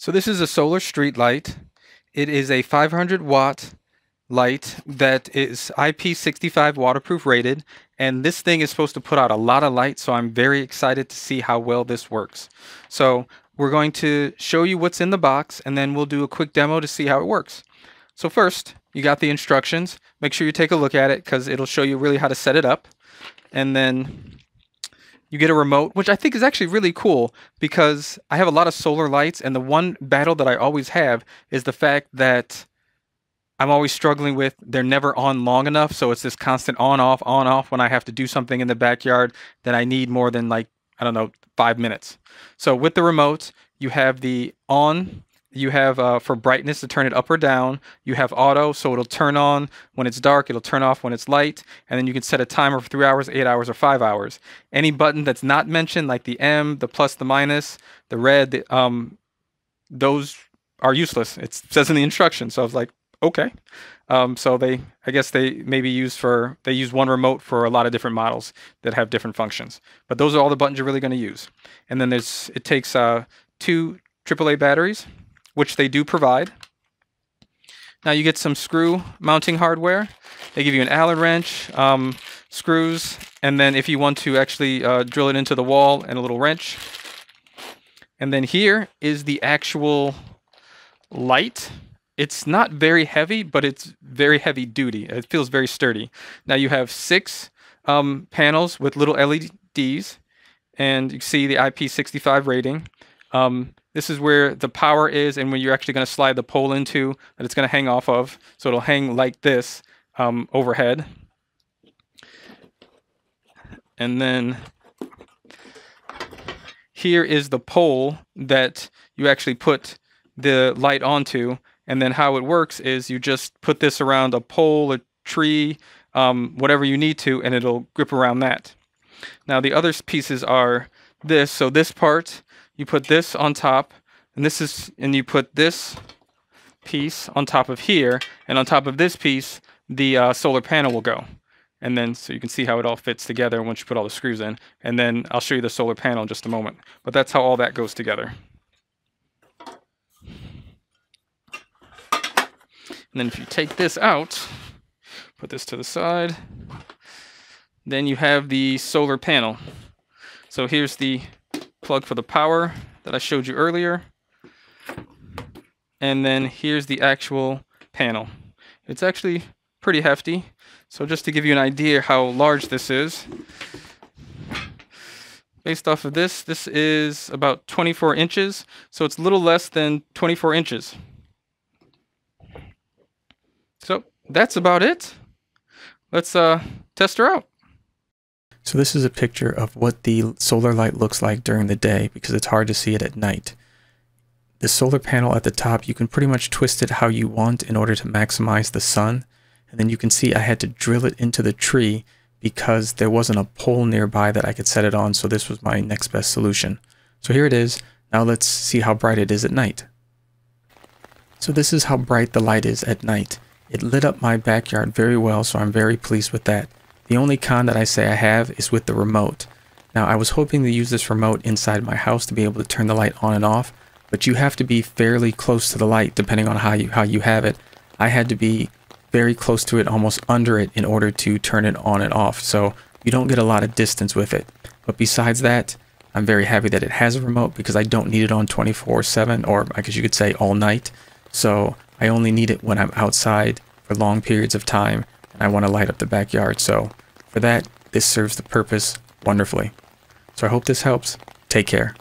So this is a solar street light. It is a 500 watt light that is IP65 waterproof rated and this thing is supposed to put out a lot of light so I'm very excited to see how well this works. So we're going to show you what's in the box and then we'll do a quick demo to see how it works. So first you got the instructions. Make sure you take a look at it because it'll show you really how to set it up. And then you get a remote, which I think is actually really cool because I have a lot of solar lights, and the one battle that I always have is the fact that I'm always struggling with they're never on long enough. So it's this constant on off, on off when I have to do something in the backyard that I need more than like, I don't know, five minutes. So with the remote, you have the on you have uh, for brightness to turn it up or down. You have auto, so it'll turn on when it's dark, it'll turn off when it's light, and then you can set a timer for three hours, eight hours, or five hours. Any button that's not mentioned, like the M, the plus, the minus, the red, the, um, those are useless. It says in the instructions. So I was like, okay. Um, so they, I guess they maybe use for, they use one remote for a lot of different models that have different functions. But those are all the buttons you're really going to use. And then there's, it takes uh, two AAA batteries which they do provide. Now you get some screw mounting hardware. They give you an Allen wrench, um, screws, and then if you want to actually uh, drill it into the wall and a little wrench. And then here is the actual light. It's not very heavy, but it's very heavy duty. It feels very sturdy. Now you have six um, panels with little LEDs, and you see the IP65 rating. Um, this is where the power is and where you're actually going to slide the pole into that it's going to hang off of. So it'll hang like this um, overhead. And then here is the pole that you actually put the light onto. And then how it works is you just put this around a pole, a tree, um, whatever you need to, and it'll grip around that. Now the other pieces are this. So this part you put this on top, and this is, and you put this piece on top of here, and on top of this piece, the uh, solar panel will go. And then, so you can see how it all fits together once you put all the screws in. And then I'll show you the solar panel in just a moment. But that's how all that goes together. And then if you take this out, put this to the side, then you have the solar panel. So here's the plug for the power that I showed you earlier. And then here's the actual panel. It's actually pretty hefty. So just to give you an idea how large this is, based off of this, this is about 24 inches. So it's a little less than 24 inches. So that's about it. Let's uh, test her out. So this is a picture of what the solar light looks like during the day because it's hard to see it at night. The solar panel at the top, you can pretty much twist it how you want in order to maximize the sun. And then you can see I had to drill it into the tree because there wasn't a pole nearby that I could set it on, so this was my next best solution. So here it is. Now let's see how bright it is at night. So this is how bright the light is at night. It lit up my backyard very well, so I'm very pleased with that. The only con that I say I have is with the remote. Now I was hoping to use this remote inside my house to be able to turn the light on and off, but you have to be fairly close to the light depending on how you how you have it. I had to be very close to it, almost under it in order to turn it on and off. So you don't get a lot of distance with it. But besides that, I'm very happy that it has a remote because I don't need it on 24-7 or I guess you could say all night. So I only need it when I'm outside for long periods of time and I want to light up the backyard. So for that, this serves the purpose wonderfully. So I hope this helps. Take care.